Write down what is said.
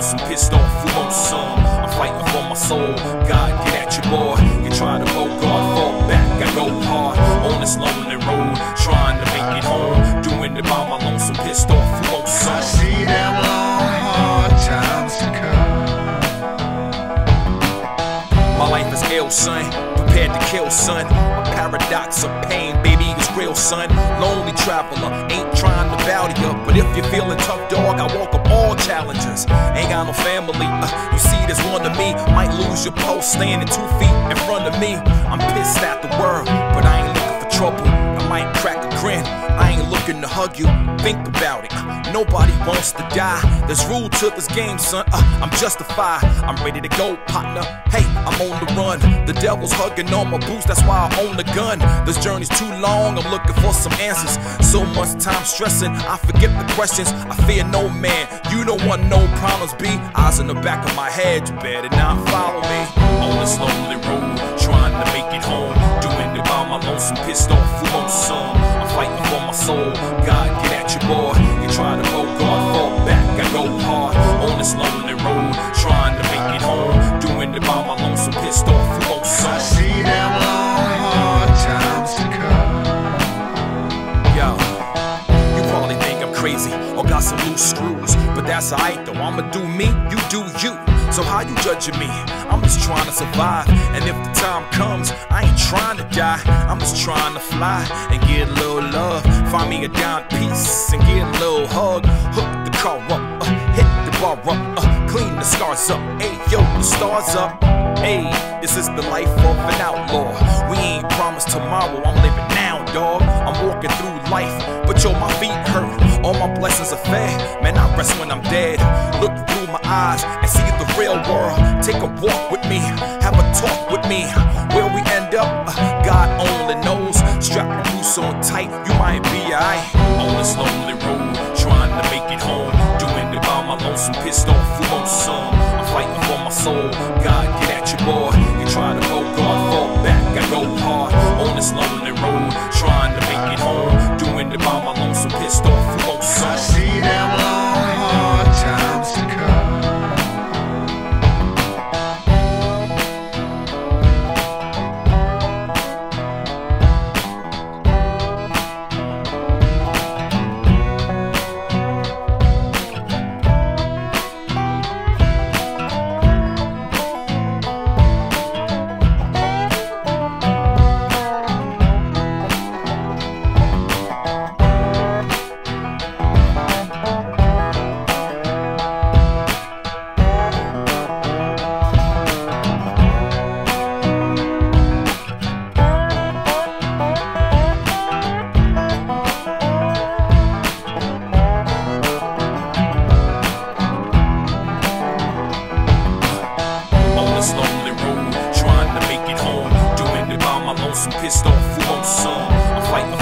lonesome, pissed off, wants some? I'm fighting for my soul. God, get at your boy. You try to go God, fall back. I go hard on this lonely road, trying to make it home. Doing it by my lonesome, pissed off, who wants I see them long, hard times to come. My life is ill, son. Prepared to kill, son. A paradox of pain, baby, is real, son. Lonely traveler, ain't trying to bout you. But if you're feeling tough, dog, I walk up all challenges. Ain't got no family. Uh, you see this one to me. Might lose your post standing two feet in front of me. I'm pissed at the world, but I ain't looking for trouble. Looking to hug you. Think about it. Nobody wants to die. There's rule to this game, son. Uh, I'm justified. I'm ready to go, partner. Hey, I'm on the run. The devil's hugging on my boots. That's why I own the gun. This journey's too long. I'm looking for some answers. So much time stressing. I forget the questions. I fear no man. You don't want no problems, B. Eyes in the back of my head. You better not follow me. On this lonely road, trying to make it home. Doing it by my lonesome, pissed off. Who wants some? I'm fighting my soul. God, get at your boy. You try to go God, fall back. I go hard on this lonely road, trying to make it home. Doing it by my lonesome, pissed off. I see them long, hard times to come. Yo, you probably think I'm crazy or got some loose screws, but that's alright though. I'ma do me, you do you. So how you judging me? I'm just trying to survive, and if the time comes, I ain't trying to die. I'm just trying to fly and get a little love. Find me a dime piece and get a little hug. Hook the car up, uh, hit the bar up, uh, clean the scars up. Hey yo, the stars up. Hey, this is the life of an outlaw. We ain't promised tomorrow, I'm living now, dog. I'm walking through life, but yo, my feet hurt. All my blessings are fair. Man, I rest when I'm dead. Look through my eyes and see real world. Take a walk with me, have a talk with me. Where we end up, God only knows. Strap your boots on tight, you might be alright. On this lonely road, trying to make it home. Doing it by my lonesome, pissed off, who wants some? I'm fighting for my soul. This lonely road, trying to make it home. Doing it by my lonesome, pissed off, who some? I'm fighting